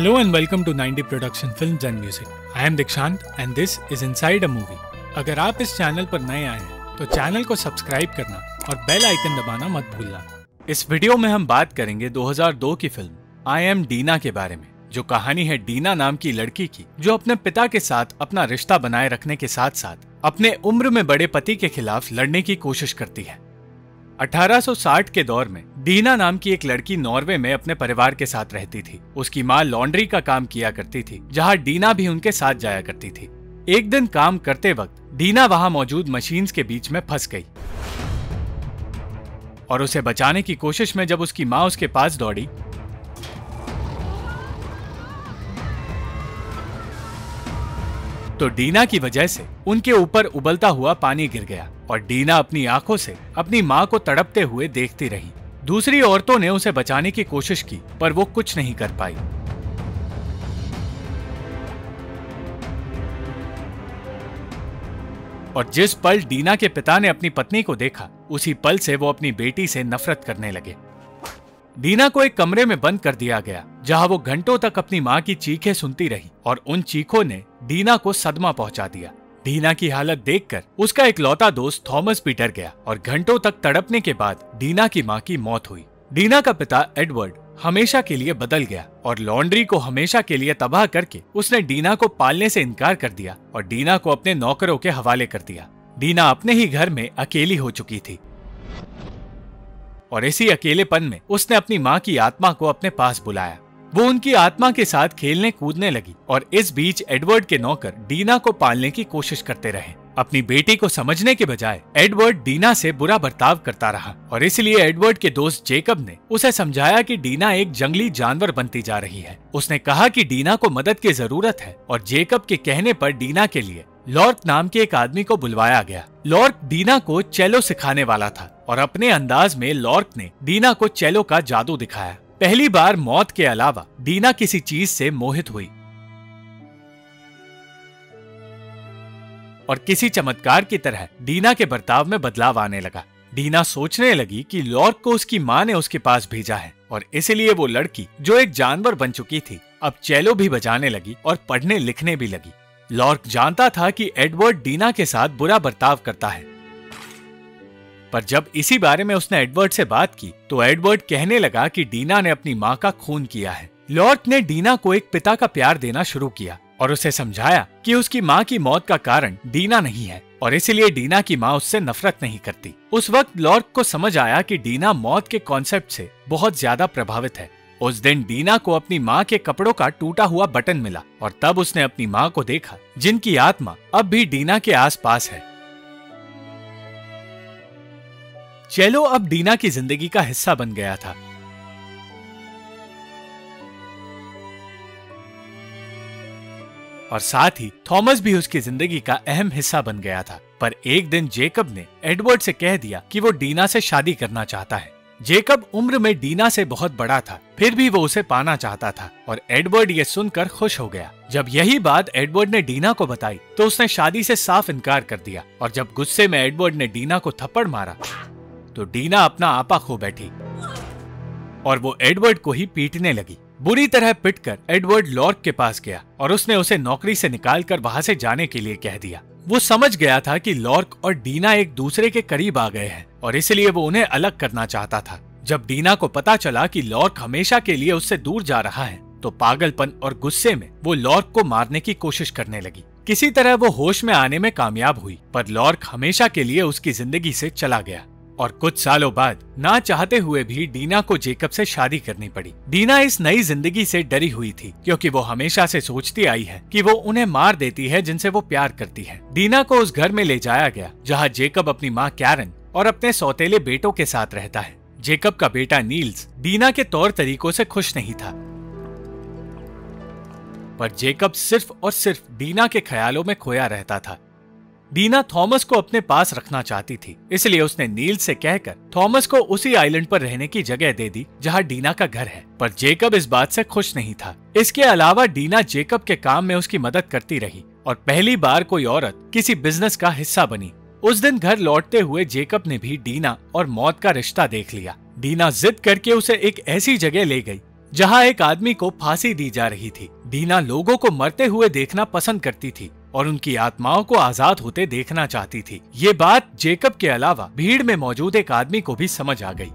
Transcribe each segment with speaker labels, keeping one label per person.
Speaker 1: Hello and welcome to 90 Production Films and Music. I am Dikshant and this is Inside a Movie. अगर आप इस channel पर नए आए हैं तो चैनल को सब्सक्राइब करना और बेल आइकन दबाना मत भूलना इस वीडियो में हम बात करेंगे 2002 की फ़िल्म आई एम डीना के बारे में, जो कहानी है डीना नाम की लड़की की, जो अपने पिता के साथ अपना रिश्ता बनाए रखने के साथ साथ अपने उम्र में बड़े पति के खिलाफ लड़ने की कोशिश करती है 1860 के दौर में डीना नाम की एक लड़की नॉर्वे में अपने परिवार के साथ रहती थी। उसकी माँ लॉन्ड्री का काम किया करती थी, जहाँ डीना भी उनके साथ जाया करती थी। एक दिन काम करते वक्त डीना वहाँ मौजूद मशीन के बीच में फंस गई। और उसे बचाने की कोशिश में जब उसकी माँ उसके पास दौड़ी तो डीना की वजह से उनके ऊपर उबलता हुआ पानी गिर गया और डीना अपनी आँखों से अपनी माँ को तड़पते हुए देखती रही। दूसरी औरतों ने उसे बचाने की कोशिश की, पर वो कुछ नहीं कर पाई। और जिस पल डीना के पिता ने अपनी पत्नी को देखा, उसी पल से वो अपनी बेटी से नफरत करने लगे। डीना को एक कमरे में बंद कर दिया गया, जहाँ वो घंटों तक अपनी माँ की चीखें सुनती रही, और उन चीखों ने डीना को सदमा पहुँचा दिया। डीना की हालत देखकर उसका एक लौता दोस्त थॉमस पीटर गया और घंटों तक तड़पने के बाद डीना की माँ की मौत हुई। डीना का पिता एडवर्ड हमेशा के लिए बदल गया और लॉन्ड्री को हमेशा के लिए तबाह करके उसने डीना को पालने से इनकार कर दिया और डीना को अपने नौकरों के हवाले कर दिया। डीना अपने ही घर में अकेली हो चुकी थी। और इसी अकेलेपन में उसने अपनी माँ की आत्मा को अपने पास बुलाया। वो उनकी आत्मा के साथ खेलने कूदने लगी और इस बीच एडवर्ड के नौकर डीना को पालने की कोशिश करते रहे। अपनी बेटी को समझने के बजाय एडवर्ड डीना से बुरा बर्ताव करता रहा और इसलिए एडवर्ड के दोस्त जेकब ने उसे समझाया कि डीना एक जंगली जानवर बनती जा रही है। उसने कहा कि डीना को मदद की ज़रूरत है और जेकब के कहने पर डीना के लिए लॉर्क नाम के एक आदमी को बुलवाया गया। लॉर्क डीना को चेलो सिखाने वाला था और अपने अंदाज में लॉर्क ने डीना को चेलो का जादू दिखाया। पहली बार मौत के अलावा डीना किसी चीज़ से मोहित हुई। और किसी चमत्कार की तरह डीना के बर्ताव में बदलाव आने लगा। डीना सोचने लगी कि लॉर्क को उसकी माँ ने उसके पास भेजा है, और इसलिए वो लड़की, जो एक जानवर बन चुकी थी, अब चेलो भी बजाने लगी और पढ़ने लिखने भी लगी। लॉर्क जानता था कि एडवर्ड डीना के साथ बुरा बर्ताव करता है। पर जब इसी बारे में उसने एडवर्ड से बात की तो एडवर्ड कहने लगा कि डीना ने अपनी माँ का खून किया है। लॉर्क ने डीना को एक पिता का प्यार देना शुरू किया और उसे समझाया कि उसकी माँ की मौत का कारण डीना नहीं है और इसलिए डीना की माँ उससे नफरत नहीं करती। उस वक्त लॉर्क को समझ आया कि डीना मौत के कॉन्सेप्ट से बहुत ज़्यादा प्रभावित है। उस दिन डीना को अपनी माँ के कपड़ों का टूटा हुआ बटन मिला और तब उसने अपनी माँ को देखा, जिनकी आत्मा अब भी डीना के आसपास है। चेलो अब डीना की ज़िंदगी का हिस्सा बन गया था। और साथ ही थॉमस भी उसकी ज़िंदगी का अहम हिस्सा बन गया था। पर एक दिन जेकब ने एडवर्ड से कह दिया कि वो डीना से शादी करना चाहता है। जेकब उम्र में डीना से बहुत बड़ा था, फिर भी वो उसे पाना चाहता था और एडवर्ड ये सुनकर खुश हो गया। जब यही बात एडवर्ड ने डीना को बताई तो उसने शादी से साफ़ इनकार कर दिया और जब गुस्से में एडवर्ड ने डीना को थप्पड़ मारा तो डीना अपना आपा खो बैठी। और वो एडवर्ड को ही पीटने लगी। बुरी तरह पिटकर एडवर्ड लॉर्क के पास गया और उसने उसे नौकरी से निकालकर वहाँ से जाने के लिए कह दिया। वो समझ गया था कि लॉर्क और डीना एक दूसरे के करीब आ गए हैं और इसलिए वो उन्हें अलग करना चाहता था। जब डीना को पता चला कि लॉर्क हमेशा के लिए उससे दूर जा रहा है तो पागलपन और गुस्से में वो लॉर्क को मारने की कोशिश करने लगी। किसी तरह वो होश में आने में कामयाब हुई, पर लॉर्क हमेशा के लिए उसकी ज़िंदगी से चला गया। और कुछ सालों बाद, ना चाहते हुए भी डीना को जेकब से शादी करनी पड़ी। डीना इस नई ज़िंदगी से डरी हुई थी, क्योंकि वो हमेशा से सोचती आई है कि वो उन्हें मार देती है जिनसे वो प्यार करती है। डीना को उस घर में ले जाया गया, जहाँ जेकब अपनी माँ कैरन और अपने सौतेले बेटों के साथ रहता है। जेकब का बेटा नील्स डीना के तौर तरीकों से खुश नहीं था। पर जेकब सिर्फ़ और सिर्फ़ डीना के ख्यालों में खोया रहता था। डीना थॉमस को अपने पास रखना चाहती थी, इसलिए उसने नील से कहकर थॉमस को उसी आइलैंड पर रहने की जगह दे दी, जहाँ डीना का घर है। पर जेकब इस बात से खुश नहीं था। इसके अलावा डीना जेकब के काम में उसकी मदद करती रही, और पहली बार कोई औरत किसी बिज़नेस का हिस्सा बनी। उस दिन घर लौटते हुए जेकब ने भी डीना और मौत का रिश्ता देख लिया। डीना जिद करके उसे एक ऐसी जगह ले गई, जहाँ एक आदमी को फांसी दी जा रही थी। डीना लोगों को मरते हुए देखना पसंद करती थी। और उनकी आत्माओं को आज़ाद होते देखना चाहती थी। ये बात जेकब के अलावा भीड़ में मौजूद एक आदमी को भी समझ आ गई।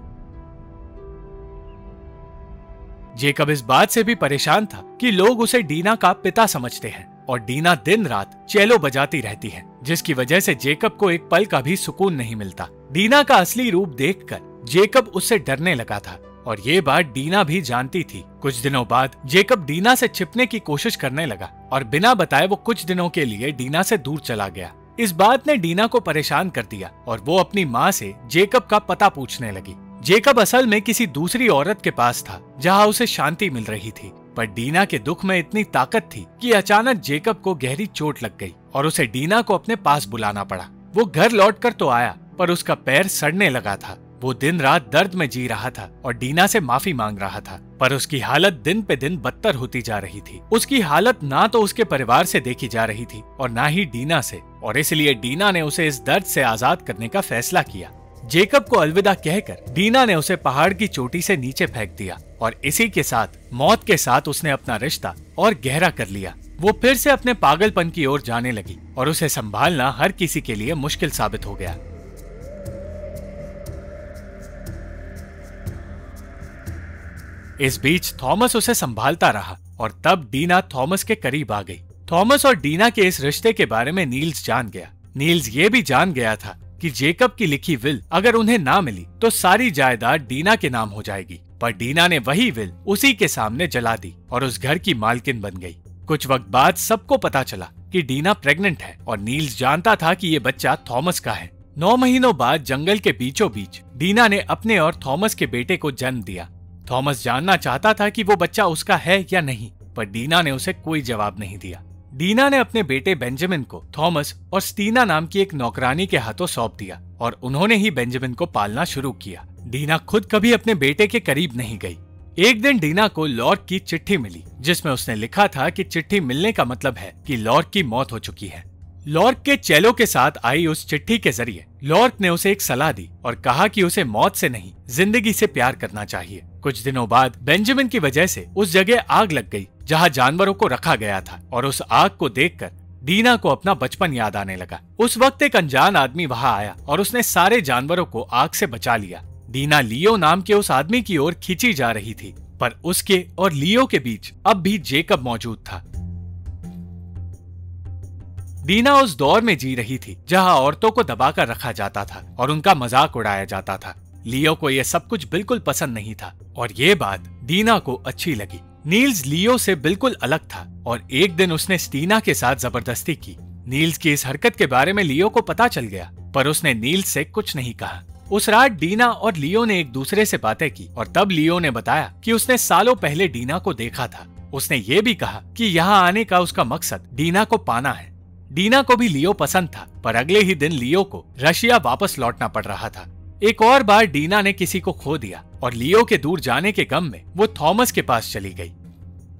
Speaker 1: जेकब इस बात से भी परेशान था कि लोग उसे डीना का पिता समझते हैं और डीना दिन रात चेलो बजाती रहती है, जिसकी वजह से जेकब को एक पल का भी सुकून नहीं मिलता। डीना का असली रूप देखकर जेकब उससे डरने लगा था। और ये बात डीना भी जानती थी। कुछ दिनों बाद जेकब डीना से छिपने की कोशिश करने लगा और बिना बताए वो कुछ दिनों के लिए डीना से दूर चला गया। इस बात ने डीना को परेशान कर दिया और वो अपनी माँ से जेकब का पता पूछने लगी। जेकब असल में किसी दूसरी औरत के पास था, जहाँ उसे शांति मिल रही थी, पर डीना के दुख में इतनी ताकत थी कि अचानक जेकब को गहरी चोट लग गई और उसे डीना को अपने पास बुलाना पड़ा। वो घर लौटकर तो आया, पर उसका पैर सड़ने लगा था। वो दिन रात दर्द में जी रहा था और डीना से माफ़ी मांग रहा था, पर उसकी हालत दिन पे दिन बदतर होती जा रही थी। उसकी हालत ना तो उसके परिवार से देखी जा रही थी और ना ही डीना से, और इसलिए डीना ने उसे इस दर्द से आज़ाद करने का फैसला किया। जेकब को अलविदा कहकर डीना ने उसे पहाड़ की चोटी से नीचे फेंक दिया और इसी के साथ, मौत के साथ उसने अपना रिश्ता और गहरा कर लिया। वो फिर से अपने पागलपन की ओर जाने लगी और उसे संभालना हर किसी के लिए मुश्किल साबित हो गया। इस बीच थॉमस उसे संभालता रहा और तब डीना थॉमस के करीब आ गई। थॉमस और डीना के इस रिश्ते के बारे में नील्स जान गया। नील्स ये भी जान गया था कि जेकब की लिखी विल अगर उन्हें ना मिली तो सारी जायदाद डीना के नाम हो जाएगी। पर डीना ने वही विल उसी के सामने जला दी और उस घर की मालकिन बन गई। कुछ वक्त बाद सबको पता चला कि डीना प्रेग्नेंट है और नील्स जानता था कि ये बच्चा थॉमस का है। नौ महीनों बाद जंगल के बीचों बीच डीना ने अपने और थॉमस के बेटे को जन्म दिया। थॉमस जानना चाहता था कि वो बच्चा उसका है या नहीं, पर डीना ने उसे कोई जवाब नहीं दिया। डीना ने अपने बेटे बेंजामिन को थॉमस और स्टीना नाम की एक नौकरानी के हाथों सौंप दिया और उन्होंने ही बेंजामिन को पालना शुरू किया। डीना खुद कभी अपने बेटे के करीब नहीं गई। एक दिन डीना को लॉर्क की चिट्ठी मिली, जिसमें उसने लिखा था कि चिट्ठी मिलने का मतलब है कि लॉर्क की मौत हो चुकी है। लॉर्क के चेलो के साथ आई उस चिट्ठी के ज़रिए। लॉर्क ने उसे एक सलाह दी और कहा कि उसे मौत से नहीं, ज़िंदगी से प्यार करना चाहिए। कुछ दिनों बाद बेंजामिन की वजह से उस जगह आग लग गई, जहाँ जानवरों को रखा गया था और उस आग को देखकर डीना को अपना बचपन याद आने लगा। उस वक्त एक अनजान आदमी वहाँ आया और उसने सारे जानवरों को आग से बचा लिया। डीना लियो नाम के उस आदमी की ओर खींची जा रही थी, पर उसके और लियो के बीच अब भी जेकब मौजूद था। डीना उस दौर में जी रही थी, जहाँ औरतों को दबाकर रखा जाता था और उनका मज़ाक उड़ाया जाता था। लियो को यह सब कुछ बिल्कुल पसंद नहीं था और ये बात डीना को अच्छी लगी। नील्स लियो से बिल्कुल अलग था और एक दिन उसने स्टीना के साथ ज़बरदस्ती की। नील्स की इस हरकत के बारे में लियो को पता चल गया, पर उसने नील्स से कुछ नहीं कहा। उस रात डीना और लियो ने एक दूसरे से बातें की और तब लियो ने बताया कि उसने सालों पहले डीना को देखा था। उसने ये भी कहा कि यहाँ आने का उसका मकसद डीना को पाना है। डीना को भी लियो पसंद था, पर अगले ही दिन लियो को रशिया वापस लौटना पड़ रहा था। एक और बार डीना ने किसी को खो दिया, और लियो के दूर जाने के गम में वो थॉमस के पास चली गई।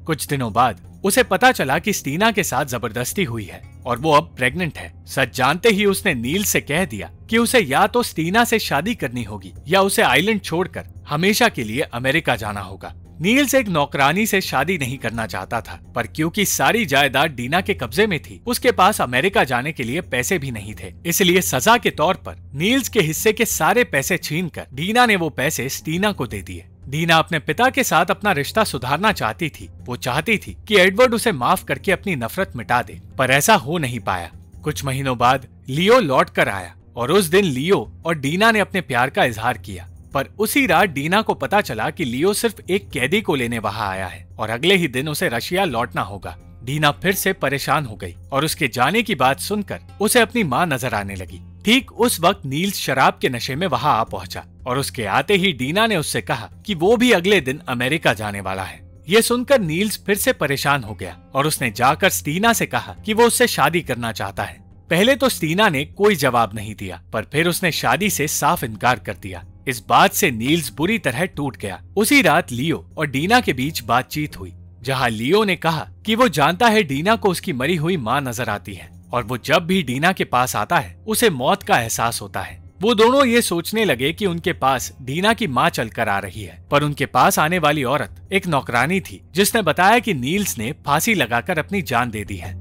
Speaker 1: कुछ दिनों बाद उसे पता चला कि स्टीना के साथ ज़बरदस्ती हुई है, और वो अब प्रेग्नेंट है। सच जानते ही उसने नील से कह दिया कि उसे या तो स्टीना से शादी करनी होगी, या उसे आइलैंड छोड़कर हमेशा के लिए अमेरिका जाना होगा। नील्स एक नौकरानी से शादी नहीं करना चाहता था, पर क्योंकि सारी जायदाद डीना के कब्जे में थी, उसके पास अमेरिका जाने के लिए पैसे भी नहीं थे। इसलिए सजा के तौर पर नील्स के हिस्से के सारे पैसे छीन कर डीना ने वो पैसे स्टीना को दे दिए। डीना अपने पिता के साथ अपना रिश्ता सुधारना चाहती थी। वो चाहती थी कि एडवर्ड उसे माफ़ करके अपनी नफरत मिटा दे, पर ऐसा हो नहीं पाया। कुछ महीनों बाद लियो लौट कर आया, और उस दिन लियो और डीना ने अपने प्यार का इजहार किया। पर उसी रात डीना को पता चला कि लियो सिर्फ़ एक कैदी को लेने वहाँ आया है और अगले ही दिन उसे रशिया लौटना होगा। डीना फिर से परेशान हो गई और उसके जाने की बात सुनकर उसे अपनी माँ नज़र आने लगी। ठीक उस वक्त नील शराब के नशे में वहाँ आ पहुँचा और उसके आते ही डीना ने उससे कहा कि वो भी अगले दिन अमेरिका जाने वाला है। ये सुनकर नील्स फिर से परेशान हो गया और उसने जाकर स्टीना से कहा कि वो उससे शादी करना चाहता है। पहले तो स्टीना ने कोई जवाब नहीं दिया, पर फिर उसने शादी से साफ़ इनकार कर दिया। इस बात से नील्स बुरी तरह टूट गया। उसी रात लियो और डीना के बीच बातचीत हुई, जहाँ लियो ने कहा कि वो जानता है डीना को उसकी मरी हुई माँ नज़र आती है, और वो जब भी डीना के पास आता है, उसे मौत का एहसास होता है। वो दोनों ये सोचने लगे कि उनके पास डीना की माँ चलकर आ रही है, पर उनके पास आने वाली औरत एक नौकरानी थी, जिसने बताया कि नील्स ने फांसी लगाकर अपनी जान दे दी है।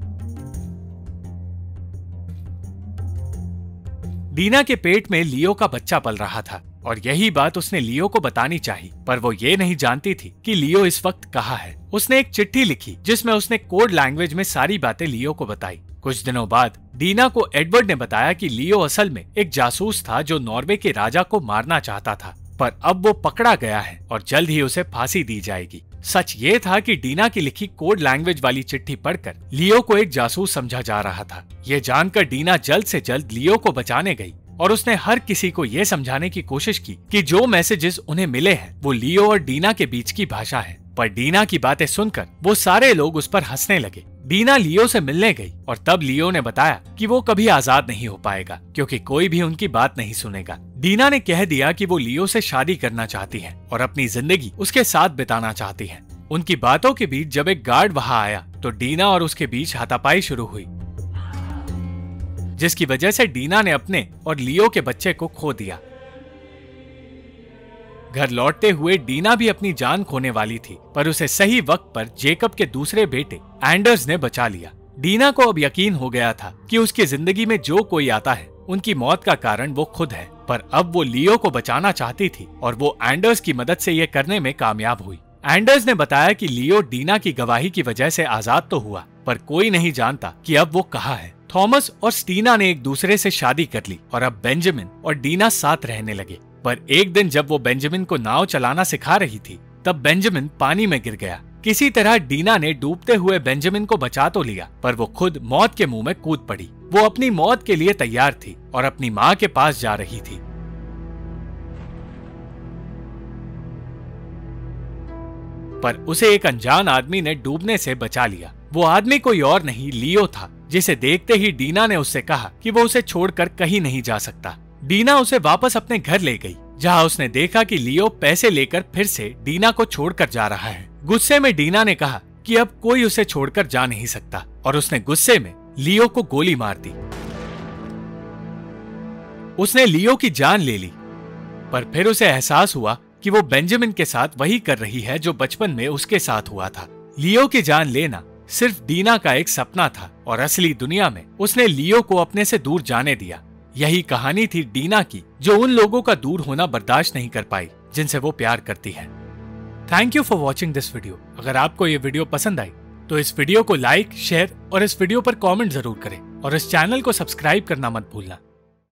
Speaker 1: डीना के पेट में लियो का बच्चा पल रहा था। और यही बात उसने लियो को बतानी चाहिए। पर वो ये नहीं जानती थी कि लियो इस वक्त कहाँ है। उसने एक चिट्ठी लिखी, जिसमें उसने कोड लैंग्वेज में सारी बातें लियो को बताई। कुछ दिनों बाद, डीना को एडवर्ड ने बताया कि लियो असल में एक जासूस था जो नॉर्वे के राजा को मारना चाहता था। पर अब वो पकड़ा गया है और जल्द ही उसे फांसी दी जाएगी। सच ये था कि डीना की लिखी कोड लैंग्वेज वाली चिट्ठी पढ़कर लियो को एक जासूस समझा जा रहा था। ये जानकर डीना जल्द से जल्द लियो को बचाने गई। और उसने हर किसी को ये समझाने की कोशिश की कि जो मैसेजेस उन्हें मिले हैं, वो लियो और डीना के बीच की भाषा है। पर डीना की बातें सुनकर वो सारे लोग उस पर हंसने लगे। डीना लियो से मिलने गई और तब लियो ने बताया कि वो कभी आज़ाद नहीं हो पाएगा, क्योंकि कोई भी उनकी बात नहीं सुनेगा। डीना ने कह दिया कि वो लियो से शादी करना चाहती है और अपनी ज़िंदगी उसके साथ बिताना चाहती है। उनकी बातों के बीच जब एक गार्ड वहाँ आया तो डीना और उसके बीच हाथापाई शुरू हुई। जिसकी वजह से डीना ने अपने और लियो के बच्चे को खो दिया। घर लौटते हुए डीना भी अपनी जान खोने वाली थी, पर उसे सही वक्त पर जेकब के दूसरे बेटे एंडर्स ने बचा लिया। डीना को अब यकीन हो गया था कि उसकी ज़िंदगी में जो कोई आता है, उनकी मौत का कारण वो खुद है, पर अब वो लियो को बचाना चाहती थी और वो एंडर्स की मदद से ये करने में कामयाब हुई। एंडर्स ने बताया कि लियो डीना की गवाही की वजह से आज़ाद तो हुआ, पर कोई नहीं जानता कि अब वो कहाँ है। थॉमस और स्टीना ने एक दूसरे से शादी कर ली और अब बेंजामिन और डीना साथ रहने लगे। पर एक दिन जब वो बेंजामिन को नाव चलाना सिखा रही थी, तब बेंजामिन पानी में गिर गया। किसी तरह डीना ने डूबते हुए बेंजामिन को बचा तो लिया, पर वो खुद मौत के मुँह में कूद पड़ी। वो अपनी मौत के लिए तैयार थी और अपनी माँ के पास जा रही थी। पर उसे एक अनजान आदमी ने डूबने से बचा लिया। वो आदमी कोई और नहीं, लियो था। जिसे देखते ही डीना ने उससे कहा कि वो उसे छोड़कर कहीं नहीं जा सकता। डीना उसे वापस अपने घर ले गई, जहाँ उसने देखा कि लियो पैसे लेकर फिर से डीना को छोड़कर जा रहा है। गुस्से में डीना ने कहा कि अब कोई उसे छोड़कर जा नहीं सकता, और उसने गुस्से में लियो को गोली मार दी। उसने लियो की जान ले ली, पर फिर उसे एहसास हुआ कि वो बेंजामिन के साथ वही कर रही है जो बचपन में उसके साथ हुआ था। लियो की जान लेना सिर्फ़ डीना का एक सपना था और असली दुनिया में उसने लियो को अपने से दूर जाने दिया। यही कहानी थी डीना की, जो उन लोगों का दूर होना बर्दाश्त नहीं कर पाई, जिनसे वो प्यार करती है। Thank you for watching this video अगर आपको ये वीडियो पसंद आई तो इस वीडियो को लाइक शेयर और इस वीडियो पर कमेंट ज़रूर करें। और इस चैनल को सब्सक्राइब करना मत भूलना।